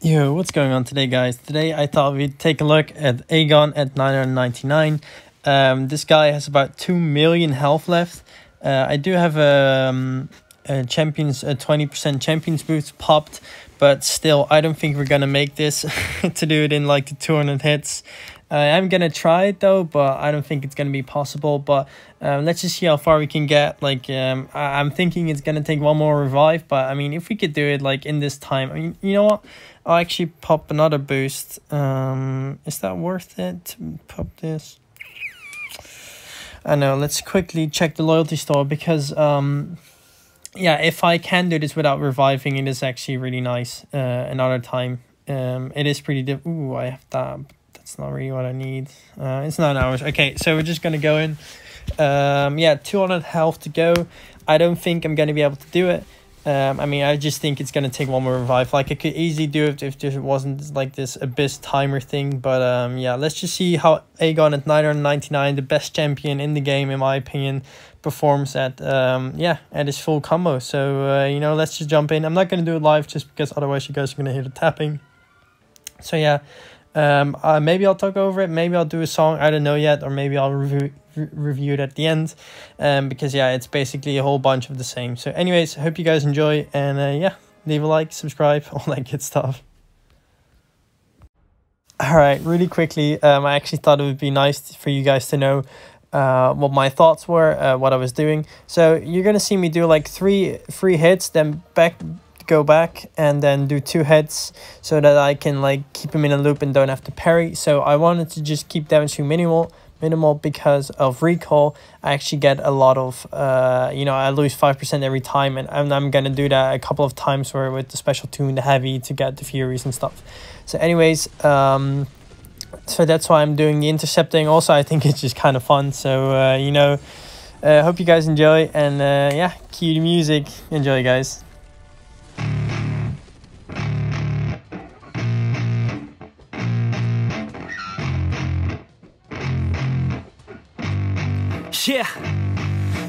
Yo, what's going on today, guys? Today I thought we'd take a look at Aegon at 999. Um, this guy has about 2 million health left. Uh, I do have a, um, a champions, a 20% champions boost popped, but still, I don't think we're gonna make this to do it in like the 200 hits. Uh, I'm gonna try it though, but I don't think it's gonna be possible. But um, let's just see how far we can get. Like um, I- I'm thinking it's gonna take one more revive, but I mean, if we could do it like in this time, I mean, you know what? I'll actually pop another boost. Um, is that worth it pop this? I know. Let's quickly check the loyalty store because um, yeah, if I can do this without reviving, it is actually really nice. Uh, another time. Um, it is pretty. Ooh, I have that. That's not really what I need. Uh, it's nine hours. Okay, so we're just gonna go in. Um, yeah, two hundred health to go. I don't think I'm gonna be able to do it. Um, I mean, I just think it's gonna take one more revive. Like I could easily do it if there wasn't like this abyss timer thing. But um, yeah, let's just see how Aegon at nine hundred ninety nine, the best champion in the game in my opinion, performs at um yeah at his full combo. So uh, you know, let's just jump in. I'm not gonna do it live just because otherwise you guys are gonna hear the tapping. So yeah, um, uh, maybe I'll talk over it. Maybe I'll do a song. I don't know yet, or maybe I'll review re- review it at the end. Um, because yeah, it's basically a whole bunch of the same. So, anyways, hope you guys enjoy, and uh, yeah, leave a like, subscribe, all that good stuff. All right, really quickly, um, I actually thought it would be nice for you guys to know uh, what my thoughts were, uh, what I was doing. So you're gonna see me do like three three hits, then back go back and then do two heads so that I can like keep him in a loop and don't have to parry. So I wanted to just keep damage to minimal minimal because of recall i actually get a lot of uh you know i lose 5% every time and I'm, I'm gonna do that a couple of times where with the special tune the heavy to get the furies and stuff. So anyways um so that's why i'm doing the intercepting. Also i think it's just kind of fun. So uh you know uh hope you guys enjoy and uh yeah cue the music. Enjoy guys 再。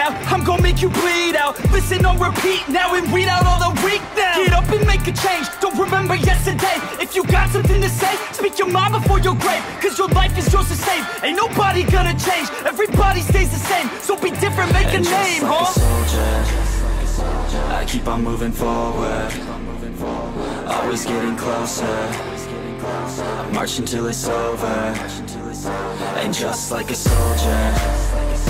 I'm gonna make you bleed out. Listen on repeat now and weed out all the weak now. Get up and make a change. Don't remember yesterday. If you got something to say Speak your mind before your grave. Cause your life is yours to save. Ain't nobody gonna change. Everybody stays the same. So be different, make a And just name, like huh? a soldier, I keep on moving forward. Always getting closer. March until it's over. And just like a soldier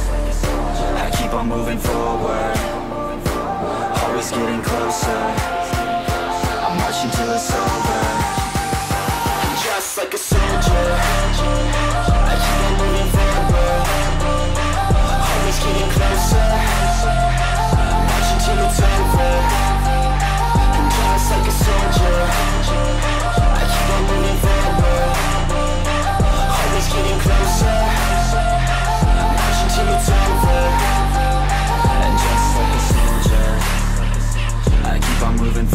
I keep on moving forward. Always getting closer. I march until it's over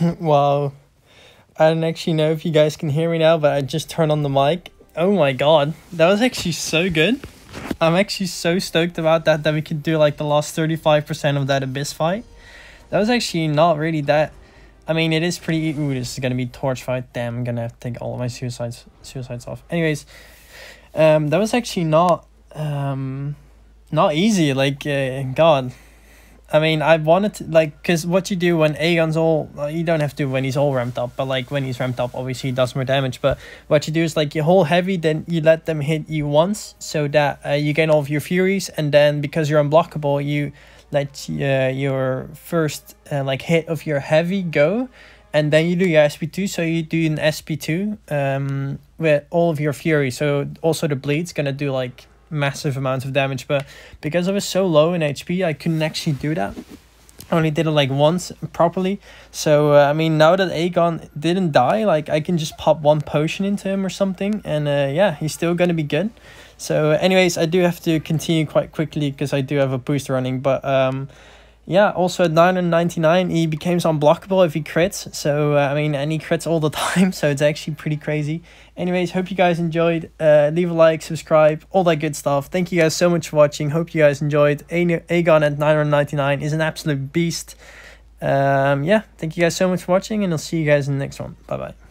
wow. I don't actually know if you guys can hear me now, but I just turned on the mic. Oh my god, that was actually so good. I'm actually so stoked about that that we could do like the last 35% of that Abyss fight. That was actually not really that. I mean, it is pretty. Ooh, this is gonna be torch fight. Damn, I'm gonna have to take all of my suicides suicides off. Anyways, um, that was actually not um, not easy. Like, uh, God, I mean, I wanted to, like, because what you do when Aegon's all, well, you don't have to when he's all ramped up, but like when he's ramped up, obviously he does more damage. But what you do is like you hold heavy, then you let them hit you once so that uh, you gain all of your furies, and then because you're unblockable, you let uh, your first uh, like hit of your heavy go, and then you do your SP2. So you do an SP2 um, with all of your fury. So also the bleed's gonna do like massive amounts of damage but because I was so low in HP I couldn't actually do that. I only did it like once properly. So uh, I mean now that Aegon didn't die like I can just pop one potion into him or something and uh, yeah he's still gonna be good. So anyways I do have to continue quite quickly because I do have a boost running but um yeah, also at 999, he becomes unblockable if he crits. So, uh, I mean, and he crits all the time. So, it's actually pretty crazy. Anyways, hope you guys enjoyed. Uh, leave a like, subscribe, all that good stuff. Thank you guys so much for watching. Hope you guys enjoyed. Aegon at 999 is an absolute beast. Um, yeah, thank you guys so much for watching, and I'll see you guys in the next one. Bye bye.